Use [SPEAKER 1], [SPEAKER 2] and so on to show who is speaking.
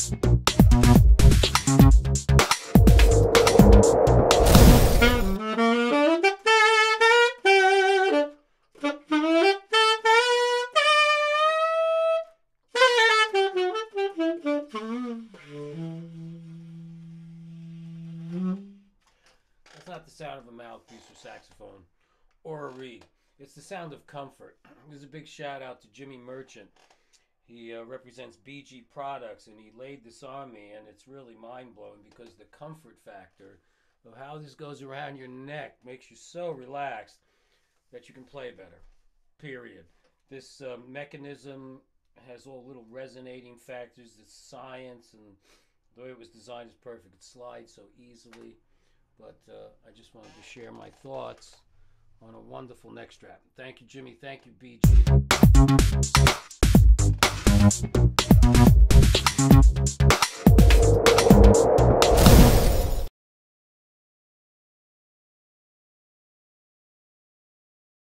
[SPEAKER 1] That's not the sound of a mouthpiece or saxophone or a reed. It's the sound of comfort. There's a big shout out to Jimmy Merchant he uh, represents BG Products and he laid this on me, and it's really mind blowing because the comfort factor of how this goes around your neck makes you so relaxed that you can play better. Period. This uh, mechanism has all little resonating factors. The science and the way it was designed is perfect. It slides so easily. But uh, I just wanted to share my thoughts on a wonderful neck strap. Thank you, Jimmy. Thank you, BG. Thank